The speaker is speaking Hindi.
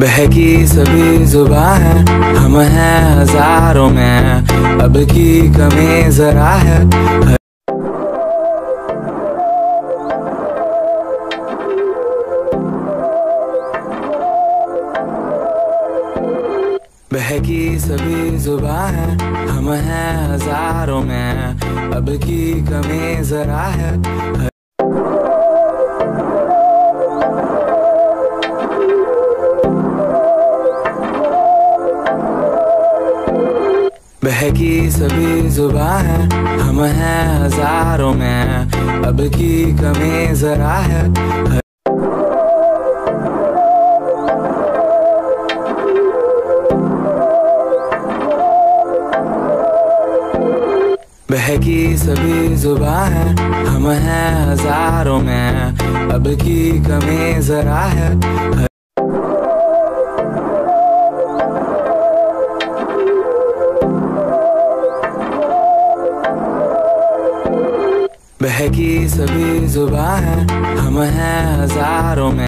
बहकी सभी जुबा है, हम हैं हज़ारों में। अब की कमी जरा है। बहकी सभी जुबा है, हम हैं हज़ारों में। अब की कमी जरा है। बहकी सभी जुबा है, हम हैं हज़ारों में। अब की कमी जरा है। बहकी सभी जुबा है, हम हैं हज़ारों में। अब की कमी जरा है। बहकी सभी जुबा है हम हैं हज़ारों में।